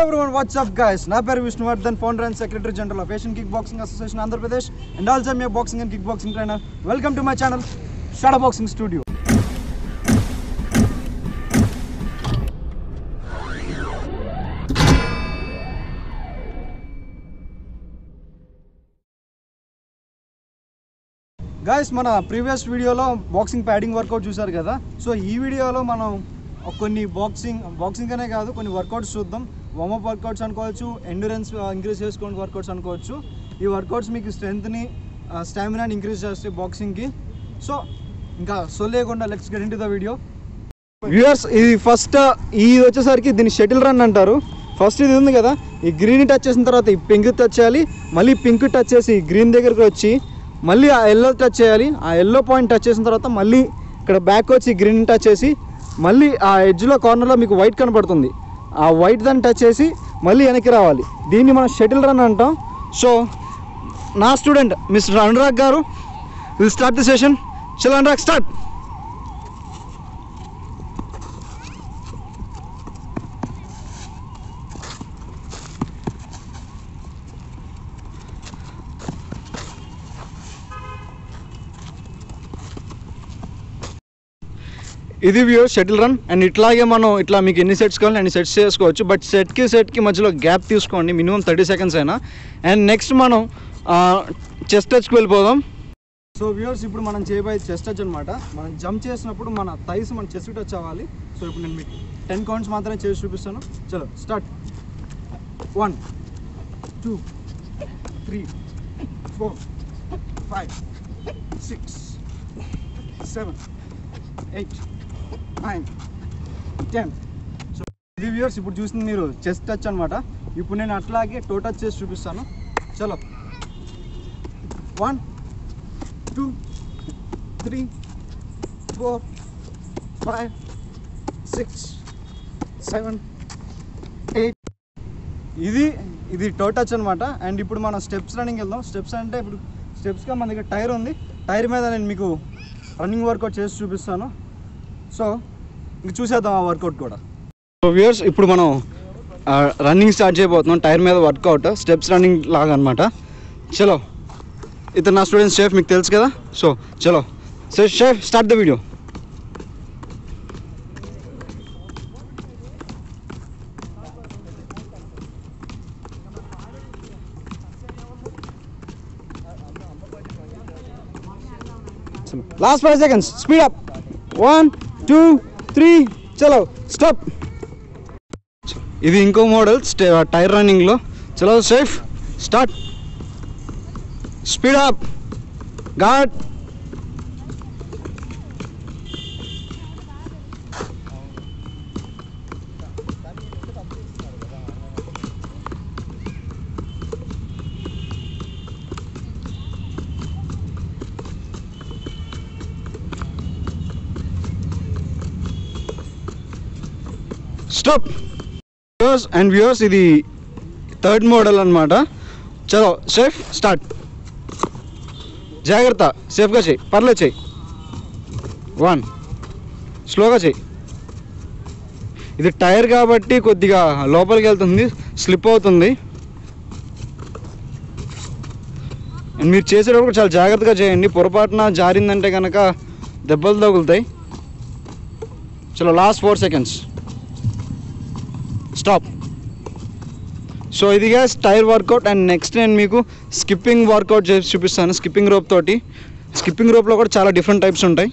everyone, what's up guys? నా పేరు Vishnuvardhan founder and secretary general of Asian kick boxing association Andhra Pradesh and also me boxing and kick boxing trainer welcome to my channel shadow boxing studio guys మన previous వీడియోలో boxing padding workout చూసారు కదా? So ఈ వీడియోలో మనం కొన్ని boxing boxing అనే కాదు కొన్ని వర్కౌట్స్ చూద్దాం. వార్మప్ వర్కౌట్స్ అనుకోవచ్చు ఎండ్యూరెన్స్ ఇంక్రీజ్ uh, చేసుకోండి వర్కౌట్స్ అనుకోవచ్చు. ఈ వర్కౌట్స్ మీకు స్ట్రెంత్ని స్టామినాని ఇంక్రీజ్ చేస్తాయి బాక్సింగ్కి సో ఇంకా సొల్లేయకుండా let's get into the video viewers ఇది ఫస్ట్ ఇది uh, వచ్చేసరికి దీన్ని షటిల్ రన్ అంటారు. ఫస్ట్ ఇది ఉంది కదా ఈ గ్రీన్ టచ్ చేసిన తర్వాత ఈ పింక్ టచ్ చేయాలి. మళ్ళీ పింక్ టచ్ చేసి గ్రీన్ దగ్గరికి వచ్చి మళ్ళీ ఆ ఎల్లో టచ్ చేయాలి. ఆ ఎల్లో పాయింట్ టచ్ చేసిన తర్వాత మళ్ళీ ఇక్కడ బ్యాక్ వచ్చి గ్రీన్ టచ్ చేసి మళ్ళీ ఆ ఎడ్జ్లో కార్నర్లో మీకు వైట్ కనపడుతుంది ఆ వైట్ దాన్ని టచ్ చేసి మళ్ళీ వెనక్కి రావాలి. దీన్ని మనం షటిల్ రన్ అంటాం. సో నా student mister Anurag garu will start the session. Chill Anurag start! ఇది వ్యూ షటిల్ రన్ అండ్ ఇట్లాగే మనం ఇట్లా మీకు ఎన్ని సెట్స్ కావాలి అన్ని సెట్స్ చేసుకోవచ్చు. బట్ సెట్కి సెట్కి మధ్యలో గ్యాప్ తీసుకోండి. మినిమం థర్టీ సెకండ్స్ అయినా. అండ్ నెక్స్ట్ మనం చెస్ట్ టచ్కి వెళ్ళిపోదాం. సో వ్యూవర్స్ ఇప్పుడు మనం చేయబోయే చెస్ట్ టచ్ అనమాట మనం జంప్ చేసినప్పుడు మన థైస్ మన చెస్ట్ టచ్ అవ్వాలి. సో ఇప్పుడు నేను మీకు టెన్ కౌంట్స్ మాత్రమే చేసి చూపిస్తాను. చలో start one two three four five six seven eight ten so ఇది వ్యూవర్స్ ఇప్పుడు చూసింది మీరు చెస్ట్ టచ్ అనమాట ఇప్పుడు నేను అట్లాగే టో టచ్ చేసి చూపిస్తాను. చలో. One two three four five six seven eight ఇది ఇది టో టచ్ అనమాట అండ్ ఇప్పుడు మనం స్టెప్స్ రన్నింగ్ వెళ్దాం. స్టెప్స్ అంటే ఇప్పుడు స్టెప్స్గా మన దగ్గర టైర్ ఉంది. టైర్ మీద నేను మీకు రన్నింగ్ వర్కౌట్ చేసి చూపిస్తాను. సో చూసేద్దాం ఆ వర్కౌట్ కూడా. సో వ్యూయర్స్ ఇప్పుడు మనం రన్నింగ్ స్టార్ట్ చేయబోతున్నాం. టైర్ మీద వర్కౌట్ స్టెప్స్ రన్నింగ్ లాగా అనమాట చలో. ఇతను నా స్టూడెంట్ షేఫ్ మీకు తెలుసు కదా? సో చలో. So safe start the video last five seconds speed up one two three చలో స్టాప్ ఇది ఇంకో మోడల్ టైర్ రన్నింగ్లో చలో safe start speed up god stop viewers and viewers ఇది థర్డ్ మోడల్ అనమాట చలో సేఫ్ స్టార్ట్ జాగ్రత్త సేఫ్గా చేయి. పర్లేదు చేయి. వన్ స్లోగా చేయి. ఇది టైర్ కాబట్టి కొద్దిగా లోపలికి వెళ్తుంది స్లిప్ అవుతుంది. అండ్ మీరు చేసేటప్పుడు చాలా జాగ్రత్తగా చేయండి. పొరపాటున జారిందంటే కనుక దెబ్బలు తగులుతాయి. చలో last four seconds stop. So ఇది gas tyre workout and next నేను మీకు స్కిప్పింగ్ వర్కౌట్ చేసి చూపిస్తాను స్కిప్పింగ్ రోప్ తోటి. స్కిప్పింగ్ రోప్లో కూడా చాలా డిఫరెంట్ టైప్స్ ఉంటాయి.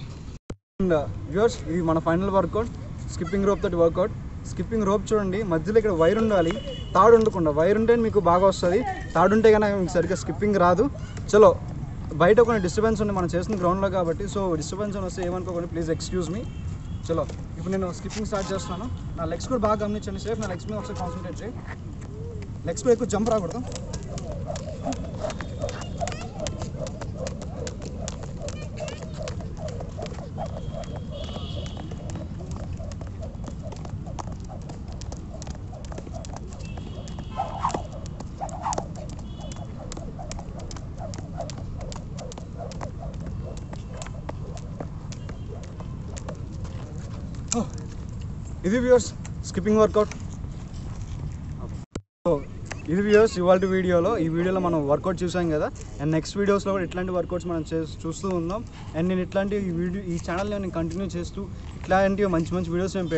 అండ్ వ్యూవర్స్ uh, ఇది మన ఫైనల్ వర్కౌట్ స్కిప్పింగ్ రోప్ తోటి వర్కౌట్ స్కిప్పింగ్ రోప్ చూడండి మధ్యలో ఇక్కడ వైర్ ఉండాలి. తాడు ఉండకుండా వైర్ ఉంటే మీకు బాగా వస్తుంది. తాడు ఉంటే కనుక మీకు సరిగ్గా స్కిప్పింగ్ రాదు. చలో బయట కొన్ని డిస్టర్బెన్స్ ఉంది మనం చేసిన గ్రౌండ్లో కాబట్టి సో డిస్టర్బెన్స్ వస్తే ఏమనుకోకండి ప్లీజ్ ఎక్స్క్యూజ్ మీ చలో. ఇప్పుడు నేను స్కిప్పింగ్ స్టార్ట్ చేస్తున్నాను. నా లెగ్స్ కూడా బాగా గమనించండి సేఫ్. నా లెగ్స్ మీద ఒకసారి కాన్సన్ట్రేట్ చేయి. లెగ్స్ ఎక్కువ జంప్ రాకూడదు. ఇది వ్యూవర్స్ స్కిప్పింగ్ వర్కౌట్ సో ఇది వ్యూస్ ఇవాళ వీడియోలో ఈ వీడియోలో మనం వర్కౌట్ చూసాం కదా. అండ్ నెక్స్ట్ వీడియోస్లో కూడా ఇట్లాంటి వర్కౌట్స్ మనం చూస్తూ ఉందాం అండ్ నేను ఇట్లాంటి ఈ వీడియో ఈ ఛానల్ని నేను కంటిన్యూ చేస్తూ ఇట్లాంటి మంచి మంచి వీడియోస్ నేను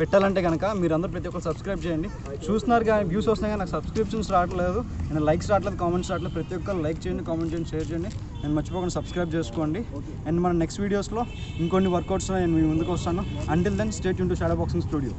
పెట్టాలంటే కనుక మీరు అందరూ ప్రతి ఒక్కరు సబ్స్క్రైబ్ చేయండి. చూస్తున్నారు కానీ వ్యూస్ వస్తున్నాయి కానీ నాకు సబ్స్క్రిప్షన్స్ రావట్లేదు. నేను లైక్స్ రావట్లేదు కామెంట్స్ రావట్లేదు. ప్రతి ఒక్కరు లైక్ చేయండి కామెంట్ చేయండి షేర్ చేయండి. నేను మర్చిపోకుండా సబ్స్క్రైబ్ చేసుకోండి. అండ్ మన నెక్స్ట్ వీడియోస్లో ఇంకొన్ని వర్కౌట్స్ నేను మీ ముందుకు వస్తాను. Until then state into shadow boxing studio